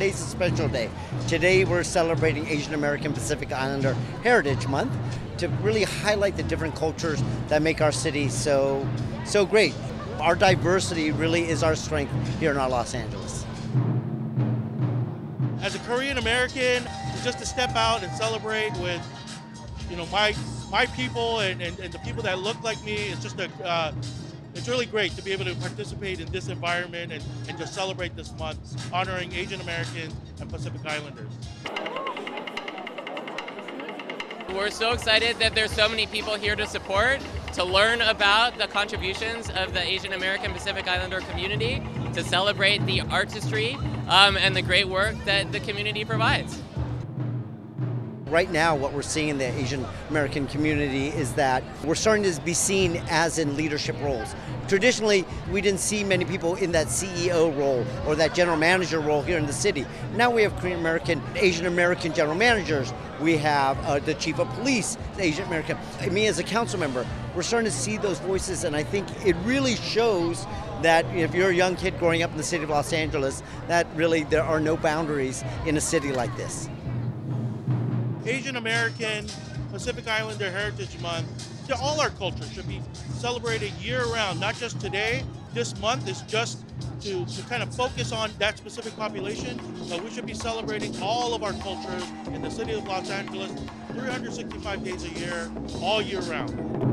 today's a special day. Today we're celebrating Asian American Pacific Islander Heritage Month to really highlight the different cultures that make our city so so great. Our diversity really is our strength here in our Los Angeles. As a Korean American, just to step out and celebrate with, you know, my my people and, and, and the people that look like me, it's just a uh, it's really great to be able to participate in this environment and, and just celebrate this month, honoring Asian Americans and Pacific Islanders. We're so excited that there's so many people here to support, to learn about the contributions of the Asian American Pacific Islander community, to celebrate the artistry um, and the great work that the community provides. Right now, what we're seeing in the Asian American community is that we're starting to be seen as in leadership roles. Traditionally, we didn't see many people in that CEO role or that general manager role here in the city. Now we have Korean American, Asian American general managers. We have uh, the chief of police, Asian American. Me as a council member, we're starting to see those voices, and I think it really shows that if you're a young kid growing up in the city of Los Angeles, that really there are no boundaries in a city like this. Asian American Pacific Islander Heritage Month, all our cultures should be celebrated year round, not just today. This month is just to, to kind of focus on that specific population, but we should be celebrating all of our cultures in the city of Los Angeles 365 days a year, all year round.